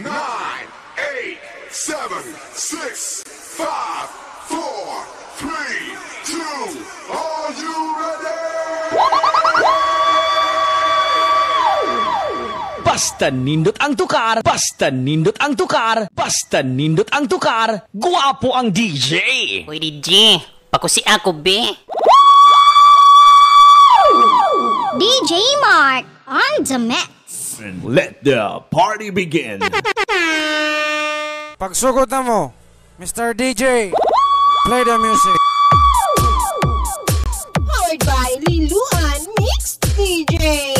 nine, eight, seven, six, five, four, three, two. Are you ready? Basta nindot ang tukar, basta nindot ang tukar, basta nindot ang tukar. Guwapo ang DJ. Uy DJ, pakusi ako be. DJ Mark on the mix. Johnson. Let the party begin. Pagsugod na mo, Mr. DJ, play the music. Powered by Liluan Mix DJ.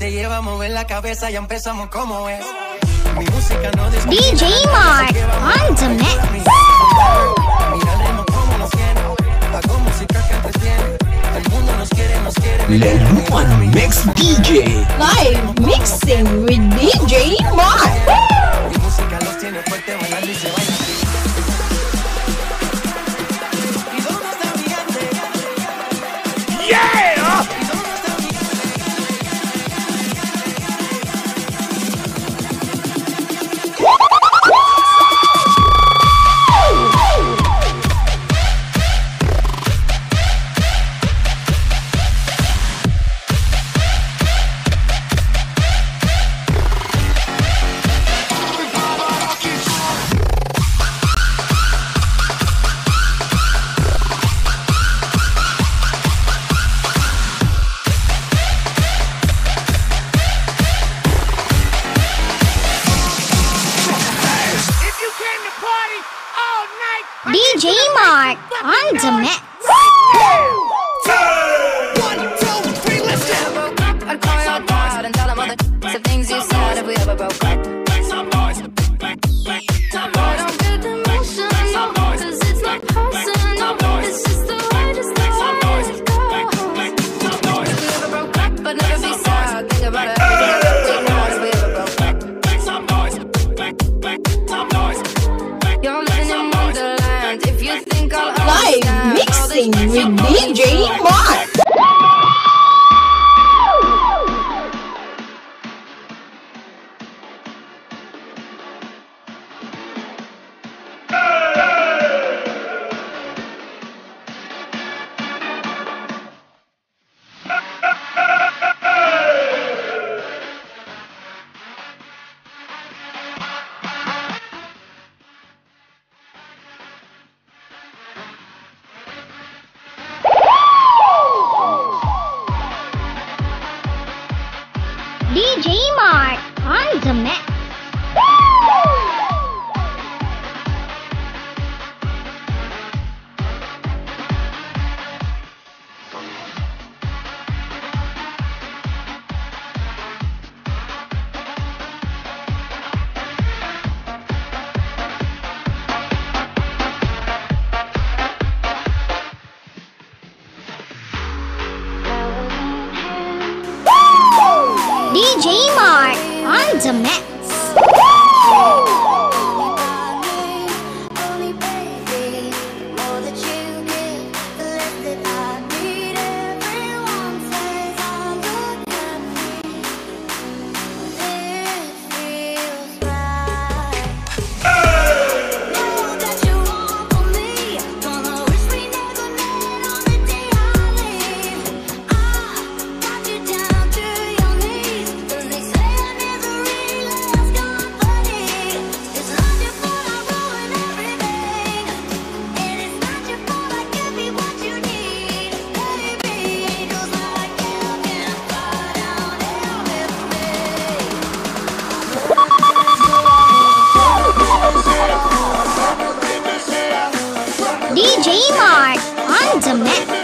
te lleva la cabeza, y empezamos como es. Mi música no DJ Mark, on the mix. Mix DJ Live Mixing with DJ Mark. Mi música los tiene fuerte bailando y It's a mess.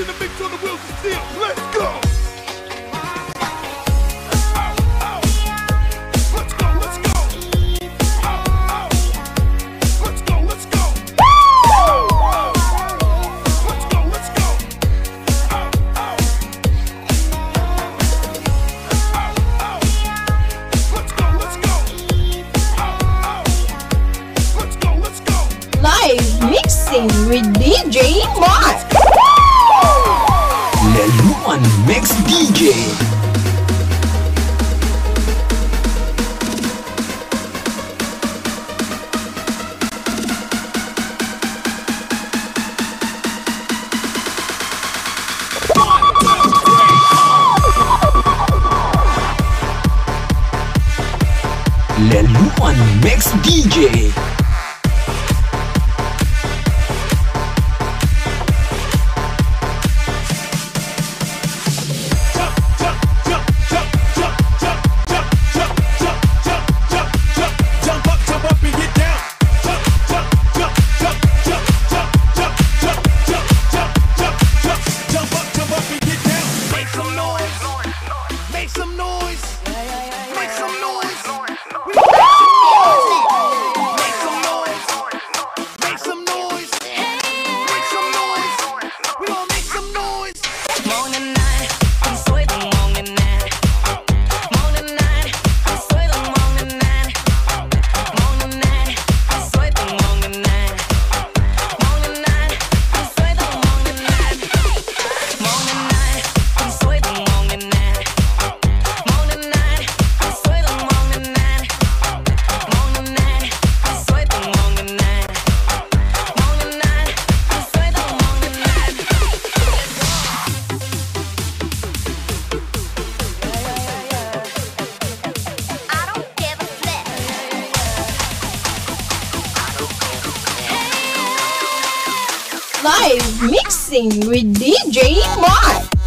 in the mix on the wheels of steel. Let's go! Live mixing with DJ Mark and Mix DJ. Leluan Mix DJ. Dancing with DJ Mark.